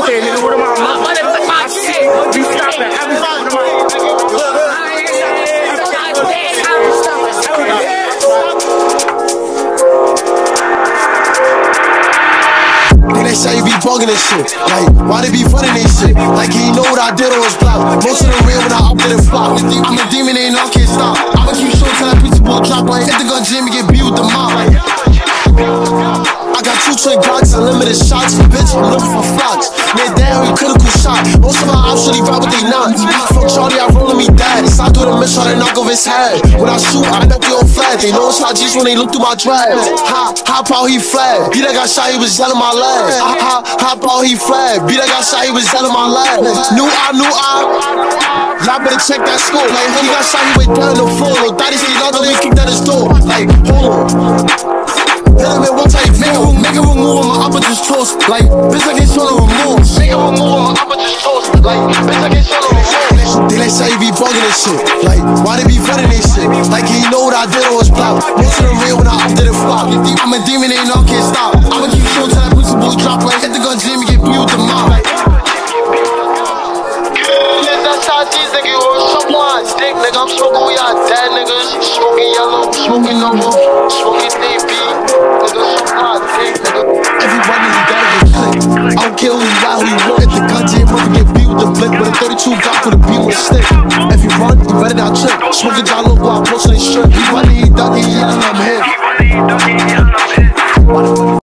out there, nigga. What am I? My my shit. You. They say you be bugging this shit. Like, why they be running this shit? Like, he know what I did on his block. Most of the real when I up did it flop. I'm a demon, ain't no can't stop. I'ma keep showing till that the boy drop. Like, hit the gun, Jimmy, get beat with the mob. Like, I got two twin Glocks, unlimited shots. Bitch, I'm looking for flocks. Man, damn, he critical shot. Most of my ops really ride with they knots. Fuck Charlie, I rollin' me dad. It's I do the miss, try to knock off his head. When I shoot, I knock you on flat. They know it's not G's when they look through my dreads. Hop, hop out, he flag. Beat that got shot, he was yelling my legs. Hop, hop out, he flag. Beat that got shot, he was yelling my legs. New I, new I. Y'all better check that score. Like, he got shot, he went down the floor. That is the other, they kicked at his door. Like, hold on. Toast. Like, bitch, I get sort of remorse. Make a room move on my upper just toast. Like, bitch, I get sort of remorse. They like say you be bugging this shit. Like, why they be running this shit? Like, he know what I did on his block. Most of them real when I up to the flop. I'm a demon, ain't no can't stop. I'ma keep short till that pussy boy drop. Like, hit the gun, Jimmy, get beat with the mob. Dick, nigga, I'm smoking with y'all dead niggas. Smoking yellow, smoking number, smoking I you got, who you want. If the content mother get beat with the blick, but a 32 got for the beat with a stick. If you run, you better not trip. Smoking Jalo, go out, posting his strip. He money, he he yelling, I'm hit.